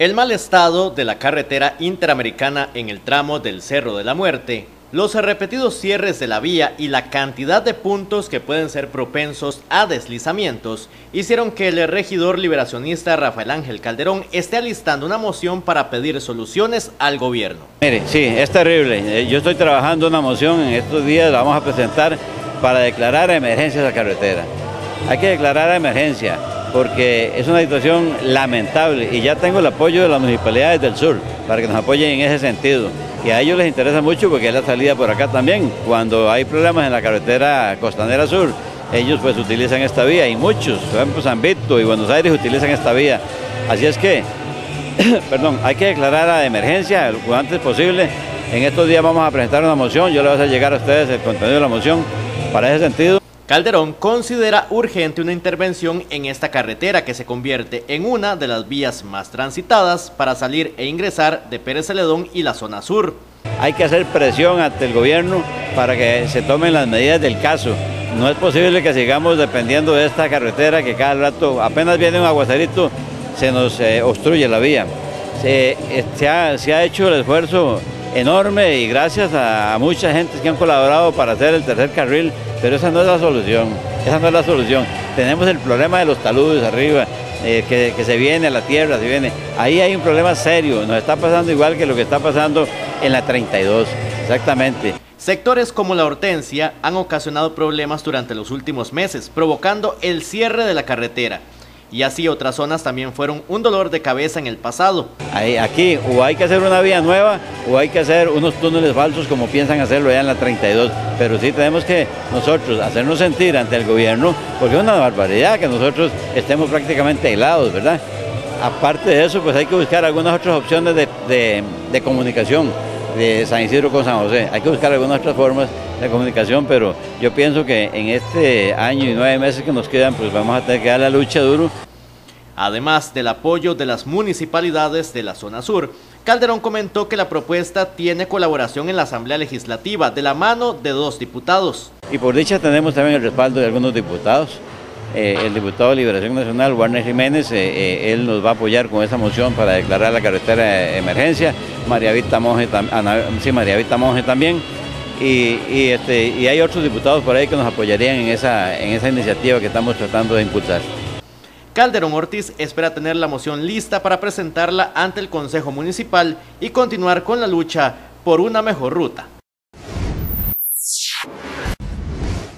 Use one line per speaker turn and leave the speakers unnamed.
El mal estado de la carretera interamericana en el tramo del Cerro de la Muerte, los repetidos cierres de la vía y la cantidad de puntos que pueden ser propensos a deslizamientos hicieron que el regidor liberacionista Rafael Ángel Calderón esté alistando una moción para pedir soluciones al gobierno.
Mire, sí, es terrible. Eh, yo estoy trabajando una moción en estos días, la vamos a presentar para declarar emergencia esa carretera. Hay que declarar emergencia porque es una situación lamentable y ya tengo el apoyo de las municipalidades del sur para que nos apoyen en ese sentido. Y a ellos les interesa mucho porque es la salida por acá también. Cuando hay problemas en la carretera costanera sur, ellos pues utilizan esta vía y muchos, por ejemplo San Vito y Buenos Aires utilizan esta vía. Así es que, perdón, hay que declarar la emergencia lo antes posible. En estos días vamos a presentar una moción, yo le voy a hacer llegar a ustedes el contenido de la moción para ese sentido.
Calderón considera urgente una intervención en esta carretera que se convierte en una de las vías más transitadas para salir e ingresar de Pérez Celedón y la zona sur.
Hay que hacer presión ante el gobierno para que se tomen las medidas del caso. No es posible que sigamos dependiendo de esta carretera que cada rato, apenas viene un aguacerito, se nos eh, obstruye la vía. Eh, se, ha, se ha hecho el esfuerzo enorme y gracias a, mucha gente que han colaborado para hacer el tercer carril, pero esa no es la solución, esa no es la solución. Tenemos el problema de los taludes arriba, eh, que, se viene a la tierra, se viene. Ahí hay un problema serio, nos está pasando igual que lo que está pasando en la 32, exactamente.
Sectores como la hortensia han ocasionado problemas durante los últimos meses, provocando el cierre de la carretera y así otras zonas también fueron un dolor de cabeza en el pasado.
Aquí o hay que hacer una vía nueva o hay que hacer unos túneles falsos como piensan hacerlo allá en la 32, pero sí tenemos que nosotros hacernos sentir ante el gobierno, porque es una barbaridad que nosotros estemos prácticamente aislados, ¿verdad? Aparte de eso, pues hay que buscar algunas otras opciones de, de comunicación de San Isidro con San José. Hay que buscar algunas otras formas de comunicación, pero yo pienso que en este año y nueve meses que nos quedan, pues vamos a tener que dar la lucha duro.
Además del apoyo de las municipalidades de la zona sur, Calderón comentó que la propuesta tiene colaboración en la Asamblea Legislativa de la mano de dos diputados.
Y por dicha tenemos también el respaldo de algunos diputados. Eh, el diputado de Liberación Nacional, Warner Jiménez, eh, eh, él nos va a apoyar con esa moción para declarar la carretera de emergencia. María Vita Monge, sí, María Monge también. Y, este, y hay otros diputados por ahí que nos apoyarían en esa, en esa iniciativa que estamos tratando de impulsar.
Calderón Ortiz espera tener la moción lista para presentarla ante el Consejo Municipal y continuar con la lucha por una mejor ruta.